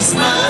smile.